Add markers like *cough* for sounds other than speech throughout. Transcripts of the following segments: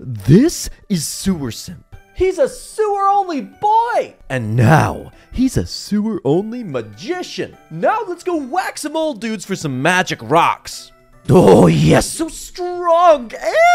This is Sewer Simp. He's a sewer only boy! And now, he's a sewer only magician. Now let's go whack some old dudes for some magic rocks. Oh, yes, so strong.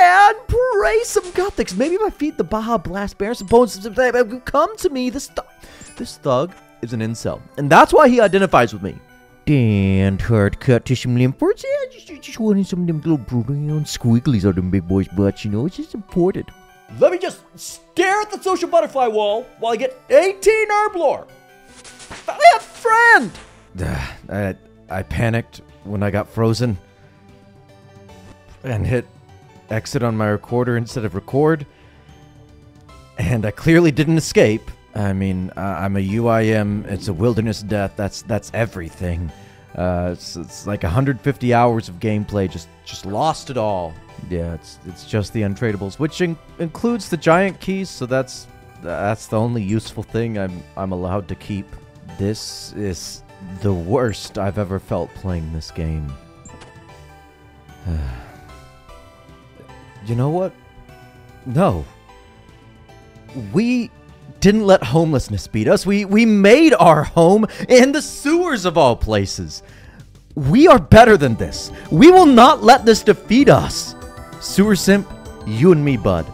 And pray some Guthix. Maybe if I feed the Baja Blast Bear some bones, come to me. This, th- this thug is an incel. And that's why he identifies with me. And hard cut to some lymphs. Yeah, just, just wanting some of them little brown squigglies on them big boys' butts, you know, it's just important. Let me just stare at the social butterfly wall while I get 18 Herblore! I have friend! I, I panicked when I got frozen and hit exit on my recorder instead of record. And I clearly didn't escape. I mean, I'm a UIM. It's a wilderness death. That's that's everything. Uh, it's, it's like 150 hours of gameplay. Just just lost it all. Yeah, it's it's just the untradables, which in- includes the giant keys. So that's that's the only useful thing I'm I'm allowed to keep. This is the worst I've ever felt playing this game. *sighs* you know what? No. We didn't let homelessness beat us. We we made our home in the sewers of all places. We are better than this. We will not let this defeat us. Sewer Simp, you and me, bud.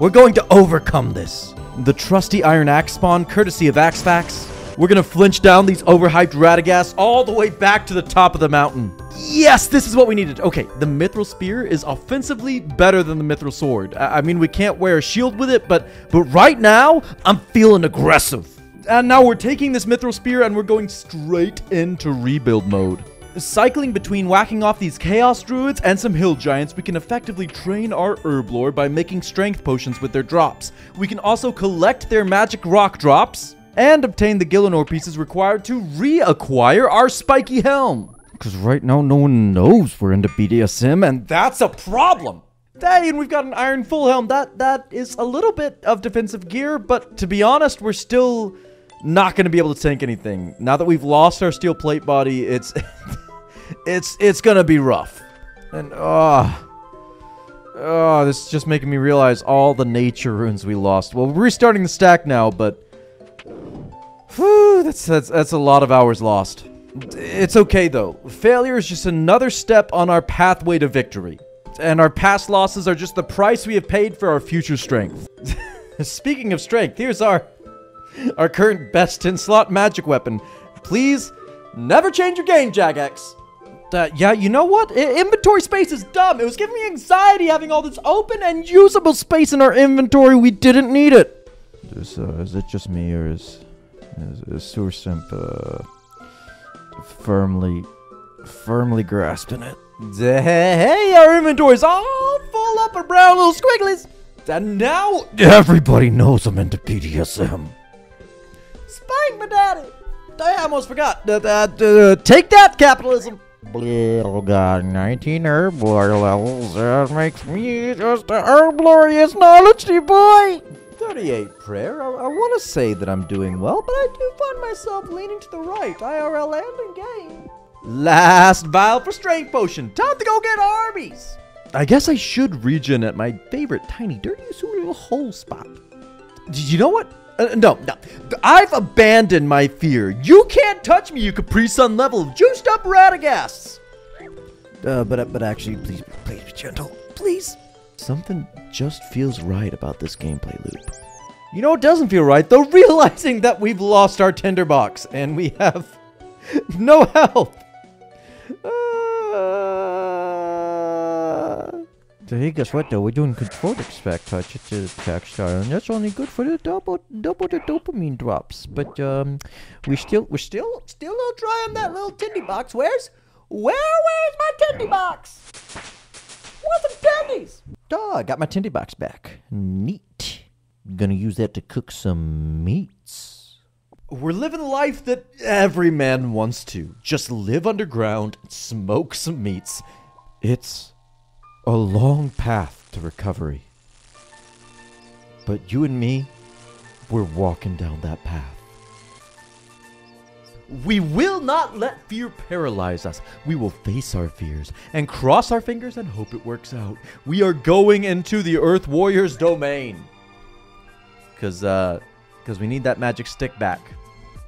We're going to overcome this. The trusty Iron Axe spawn, courtesy of Axfax. We're gonna flinch down these overhyped Radagast all the way back to the top of the mountain. Yes, this is what we needed. Okay, the Mithril Spear is offensively better than the Mithril Sword. I, I mean, we can't wear a shield with it, but but right now, I'm feeling aggressive. And now we're taking this Mithril Spear and we're going straight into rebuild mode. Cycling between whacking off these Chaos Druids and some Hill Giants, we can effectively train our Herblore by making strength potions with their drops. We can also collect their magic rock drops and obtain the Gillinor pieces required to reacquire our spiky helm. Because right now, no one knows we're into BDSM, and that's a problem. Hey, and we've got an iron full helm. That that is a little bit of defensive gear, but to be honest, we're still not going to be able to tank anything. Now that we've lost our steel plate body, it's *laughs* it's it's going to be rough. And oh, oh, this is just making me realize all the nature runes we lost. Well, we're restarting the stack now, but whew, that's that's that's a lot of hours lost. It's okay though. Failure is just another step on our pathway to victory. And our past losses are just the price we have paid for our future strength. *laughs* Speaking of strength, here's our our current best 10 slot magic weapon. Please never change your game, Jagex. Uh, yeah, you know what? I- inventory space is dumb. It was giving me anxiety having all this open and usable space in our inventory. We didn't need it. Is, uh, is it just me or is is, is Sewer Simp uh, firmly firmly grasping it? Hey, our inventory's all full up of brown little squigglies. And now everybody knows I'm into BDSM. Spank my daddy. I almost forgot. Uh, uh, take that, capitalism. Little god, 19 herblore levels. That makes me just a herblorious knowledge boy. 38 prayer. I, I want to say that I'm doing well, but I do find myself leaning to the right, IRL and in game. Last vial for strength potion. Time to go get Arby's. I guess I should regen at my favorite tiny dirty little hole spot. Did you know what? Uh, no, no. I've abandoned my fear. You can't touch me, you Capri Sun level juiced up Radagasts. Uh, but but actually, please, please be gentle. Something just feels right about this gameplay loop. You know what doesn't feel right though? *laughs* Realizing that we've lost our tinderbox and we have *laughs* no health. Uh... Hey, guess what though? We're doing controlled expect touch to attack style, and that's only good for the double double the dopamine drops. But um, we still we're still Still a little dry on that little tindy box. Where's where where's my tindy box? Oh, I got my tindy box back. Neat. Gonna use that to cook some meats. We're living the life that every man wants to. Just live underground, smoke some meats. It's a long path to recovery. But you and me, we're walking down that path. We will not let fear paralyze us. We will face our fears and cross our fingers and hope it works out. We are going into the Earth Warriors domain. Cause, uh, cause we need that magic stick back.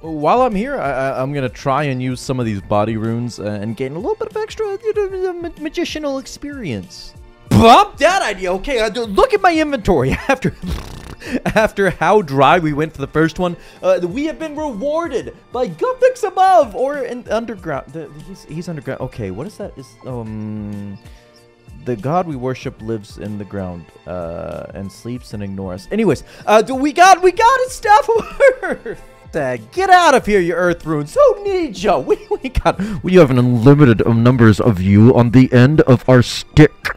While I'm here, I, I'm gonna try and use some of these body runes uh, and gain a little bit of extra you know, ma- magicianal experience. Bump that idea. Okay, uh, look at my inventory *laughs* after *laughs* after how dry we went for the first one. Uh, we have been rewarded by Guthix above or in underground. The, he's he's underground. Okay, what is that? Is um the god we worship lives in the ground uh, and sleeps and ignores us. Anyways, uh, do we got we got his stuff. *laughs* Earth. Uh, get out of here, you Earth runes. Who needs *laughs* you? We, we got We have an unlimited of numbers of you on the end of our stick.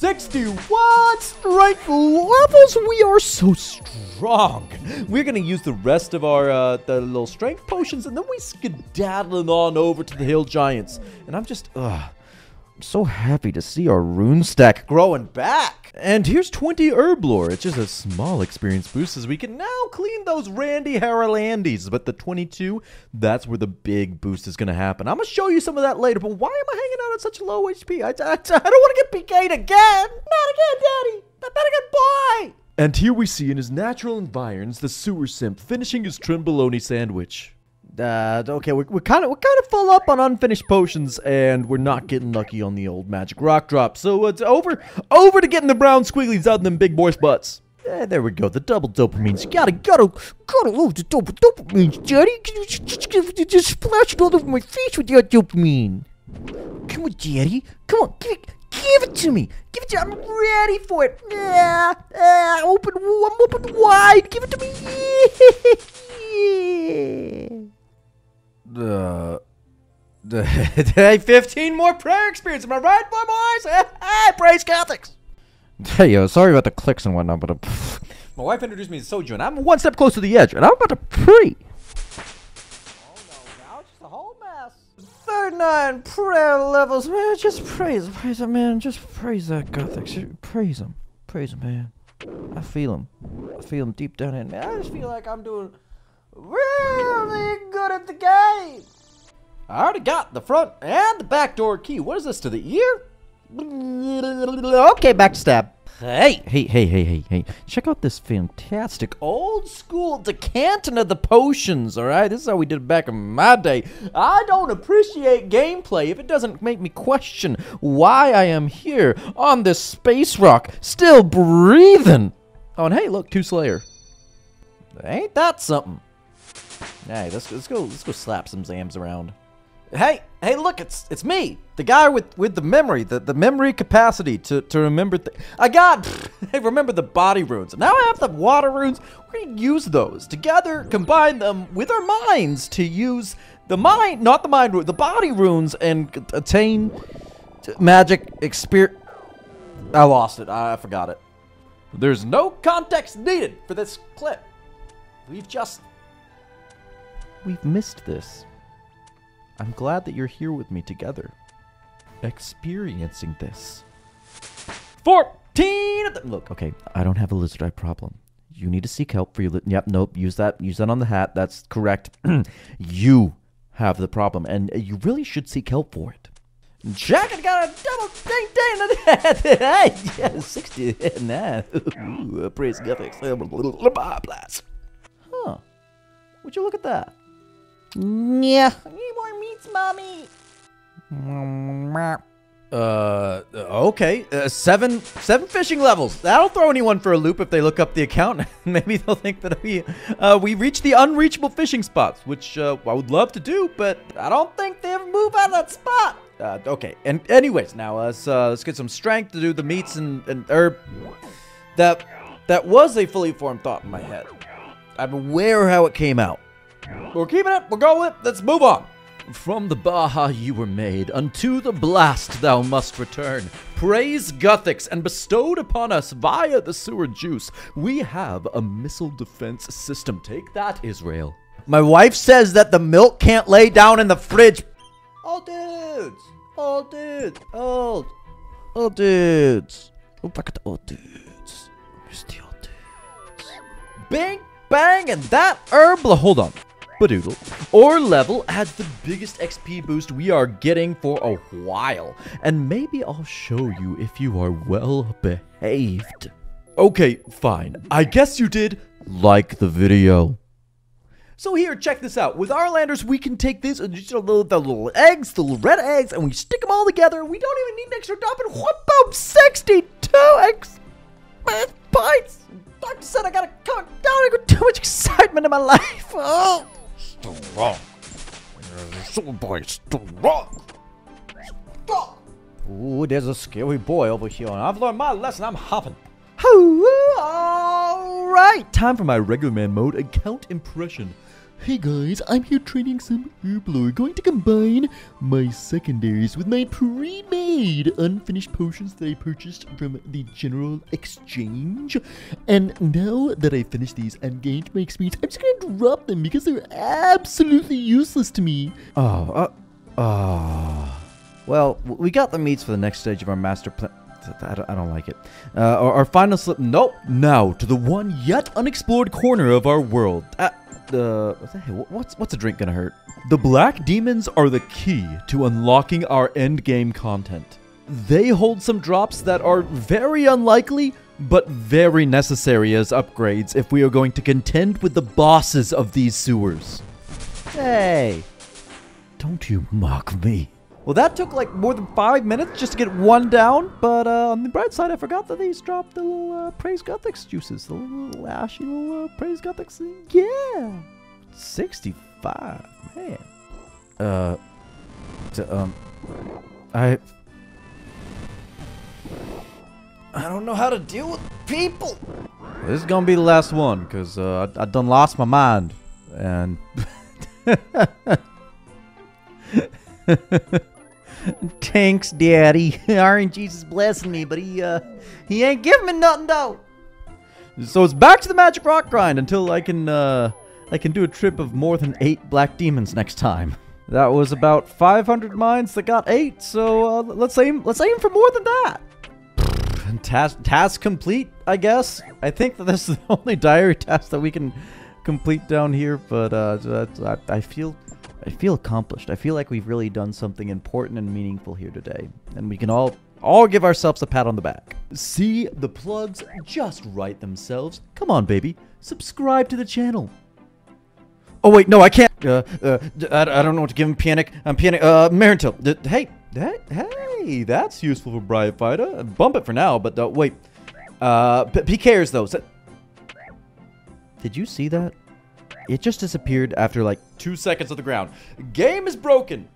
61 strength levels. We are so strong. We're gonna use the rest of our uh, the little strength potions, and then we skedaddling on over to the hill giants. And I'm just, ugh, I'm so happy to see our rune stack growing back. And here's 20 herb lore. It's just a small experience boost as we can now clean those Randy Harralanders. But the 22, that's where the big boost is gonna happen. I'm gonna show you some of that later. But why am I hanging out at such low HP? I, I, I don't want to get PK'd again. Not again, Daddy. Not that again, boy. And here we see in his natural environs the sewer simp finishing his trimbolone sandwich. Uh, okay, we're, we're kind of we're kind of full up on unfinished potions, and we're not getting lucky on the old magic rock drop. So it's over over to getting the brown squigglies out of them big boys' butts. Eh, there we go, the double dopamines. You gotta gotta gotta love the double dopamines, Daddy. Just, just, splash it all over my face with that dopamine. Come on, Daddy. Come on, give it, give it to me. Give it to me. I'm ready for it. Yeah, yeah, open, I'm open wide. Give it to me. *laughs* Uh, *laughs* hey, 15 more prayer experience. Am I right, boy, boys? *laughs* Hey, praise Catholics. Hey, yo, sorry about the clicks and whatnot, but uh, *laughs* My wife introduced me to Soju, and I'm one step close to the edge, and I'm about to pray. Oh no, now it's just a whole mess. 39 prayer levels, man. Just praise, praise him, man. Just praise that Gothic. shit. Praise him. Praise him, man. I feel him. I feel him deep down in me. I just feel like I'm doing really good at the game. I already got the front and the back door key. What is this to the ear? Okay, back to stab. Hey, hey, hey, hey, hey, hey. Check out this fantastic old school decanting of the potions, alright? This is how we did it back in my day. I don't appreciate gameplay if it doesn't make me question why I am here on this space rock, still breathing. Oh, and hey, look, two Slayer. Ain't that something? Hey, let's, let's go let's go slap some Zams around. Hey, hey, look, it's it's me, the guy with with the memory, the, the memory capacity to, to remember. I got, *laughs* hey, remember the body runes. Now I have the water runes. Gonna use those together, combine them with our minds to use the mind, not the mind the body runes, and attain magic experience. I lost it. I, I forgot it. There's no context needed for this clip. We've just We've missed this. I'm glad that you're here with me together, experiencing this. 14 of them. Look, okay, I don't have a lizard eye problem. You need to seek help for your. Li- yep, nope. Use that. Use that on the hat. That's correct. *clears throat* you have the problem, and you really should seek help for it. Jack got a double ding ding in the head. *laughs* Yeah, 60 nah. Ooh, praise. Blast. Huh. Would you look at that? Yeah. I Need more meats, mommy. Uh, okay. Uh, seven, seven fishing levels. That'll throw anyone for a loop if they look up the account. *laughs* Maybe they'll think that we, uh, we reached the unreachable fishing spots, which uh, I would love to do, but I don't think they ever move out of that spot. Uh, okay. And anyways, now let's uh, let's get some strength to do the meats and and herb. That that was a fully formed thought in my head. I'm aware how it came out. We're keeping it. We're going with it. Let's move on. From the Baja you were made, unto the blast thou must return. Praise Guthix, and bestowed upon us via the sewer juice, we have a missile defense system. Take that, Israel. My wife says that the milk can't lay down in the fridge. Oh, dudes. Oh, dudes. Old. Oh, dudes. Oh, back at the old dudes. Where's the old dudes? Bing, bang, and that herb. Hold on. Badoodle. or level adds the biggest XP boost we are getting for a while. And maybe I'll show you if you are well behaved. Okay, fine. I guess you did like the video. So here, check this out. With harralanders, we can take this and just the, little eggs, the little red eggs, and we stick them all together. We don't even need an extra drop. And what about 62 eggs? Bites. Doctor said I gotta calm down. I got too much excitement in my life. *laughs* Oh. Still wrong. Soul boy, still wrong. Ooh, there's a scary boy over here, and I've learned my lesson. I'm hopping. Alright, time for my regular man mode account impression. Hey guys, I'm here training some Herblore, going to combine my secondaries with my pre-made unfinished potions that I purchased from the General Exchange. And now that I finished these and gained my experience, I'm just gonna drop them because they're absolutely useless to me. Oh, uh, oh. Well, we got the meats for the next stage of our master plan. I don't, I don't like it. Uh, our, our final slip. Nope. Now to the one yet unexplored corner of our world. Uh, uh? What's what's a drink gonna hurt? The Black Demons are the key to unlocking our endgame content. They hold some drops that are very unlikely, but very necessary as upgrades if we are going to contend with the bosses of these sewers. Hey. Don't you mock me. Well, that took like more than five minutes just to get one down. But uh, on the bright side, I forgot that these dropped the little uh, Praise Guthix juices. The little ashy little uh, Praise Guthix. Yeah. 65. Man. Uh. t- um. I. I don't know how to deal with people. This is gonna be the last one, cause uh, I, I done lost my mind, and *laughs* *laughs* Thanks, Daddy. *laughs* RNG's is blessing me, but he uh he ain't giving me nothing though. So it's back to the magic rock grind until I can uh I can do a trip of more than eight black demons next time. That was about 500 mines that got eight, so uh, let's aim let's aim for more than that. Task task complete, I guess. I think that this is the *laughs* only diary task that we can complete down here, but uh, I, I feel I feel accomplished. I feel like we've really done something important and meaningful here today, and we can all all give ourselves a pat on the back. See, the plugs just write themselves. Come on, baby. Subscribe to the channel. Oh wait, no, I can't. Uh, uh, I, I don't know what to give him. Panic. I'm panic. Uh, Marrentill. D- hey, hey, that's useful for Bryophyta. Bump it for now, but uh, wait. Uh, PKers though. Did you see that? It just disappeared after like two seconds of the ground. Game is broken.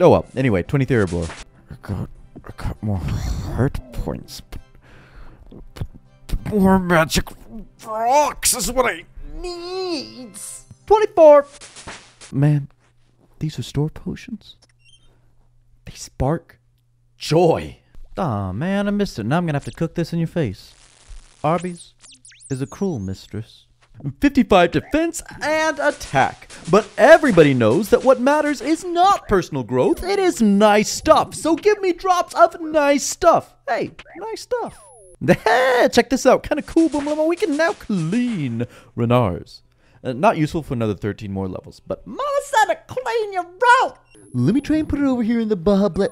Oh well. Anyway, 20 Herblore. I got, I got more heart points, but, but, but more magic rocks is what I need. 24. Man, these are store potions. They spark joy. Aw, man, I missed it. Now I'm gonna have to cook this in your face. Arby's is a cruel mistress. 55 defense and attack. But everybody knows that what matters is not personal growth, it is nice stuff. So give me drops of nice stuff. Hey, nice stuff. *laughs* Check this out. Kind of cool, boom, boom. We can now clean Ranarrs. Uh, not useful for another 13 more levels, but Mama said to clean your route. Let me try and put it over here in the bublet.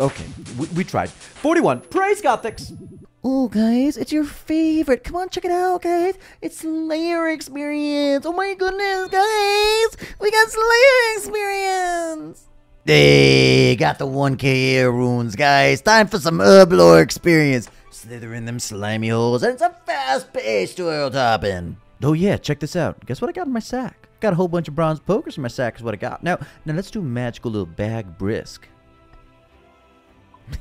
Okay, we, we tried. 41. Praise Guthix. Oh, guys, it's your favorite. Come on, check it out, guys. It's Slayer Experience. Oh my goodness, guys. We got Slayer Experience. Hey, got the 1k air runes, guys. Time for some Herblore experience. Slither in them slimy holes and some fast-paced world hopping. Oh yeah, check this out. Guess what I got in my sack? Got a whole bunch of bronze pokers in my sack is what I got. Now, now let's do a magical little bag brisk.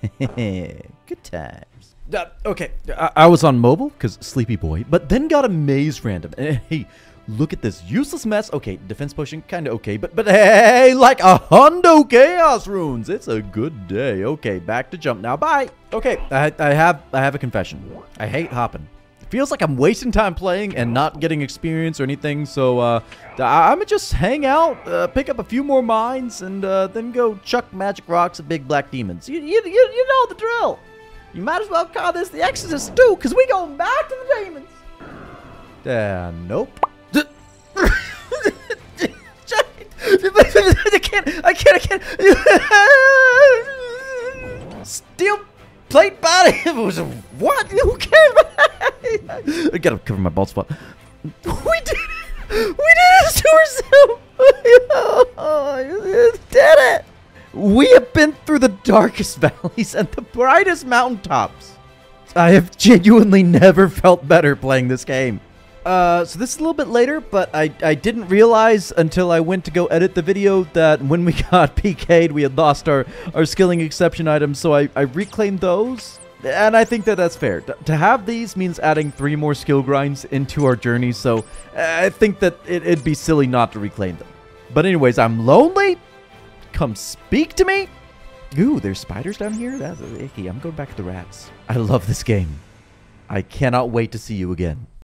*laughs* Good times. Uh, okay, I, I was on mobile because sleepy boy, but then got a maze random. And *laughs* hey, look at this useless mess. Okay, defense potion kind of okay, but but hey, like a hundo chaos runes. It's a good day. Okay, back to jump now. Bye. Okay, I, I have I have a confession. I hate hopping. It feels like I'm wasting time playing and not getting experience or anything. So uh, I'm gonna just hang out, uh, pick up a few more mines, and uh, then go chuck magic rocks at big black demons. You, you, you know the drill. You might as well call this the Exodus too, cause we going back to the demons. Uh, nope. I can't. I can't. I can't. Steel plate body. It was *laughs* what? Who cares? I gotta cover my bald spot. We did. it. We did it, *laughs* Surzoo. We *laughs* did it. We have been through the darkest *laughs* valleys and the brightest mountaintops. I have genuinely never felt better playing this game. Uh, so this is a little bit later, but I, I didn't realize until I went to go edit the video that when we *laughs* got PK'd, we had lost our, our skilling exception items, so I, I reclaimed those. And I think that that's fair. To have these means adding three more skill grinds into our journey, so I think that it, it'd be silly not to reclaim them. But anyways, I'm lonely. Come speak to me. Ooh, there's spiders down here? That's icky. I'm going back to the rats. I love this game. I cannot wait to see you again.